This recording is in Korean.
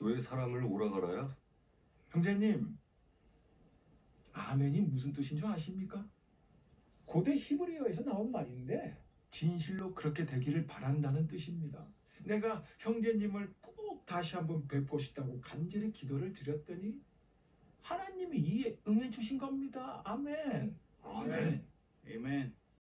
왜 사람을 오라가라야? 형제님, 아멘이 무슨 뜻인 줄 아십니까? 고대 히브리어에서 나온 말인데 진실로 그렇게 되기를 바란다는 뜻입니다. 내가 형제님을 꼭 다시 한번 뵙고 싶다고 간절히 기도를 드렸더니 하나님이 이에 응해 주신 겁니다. 아멘.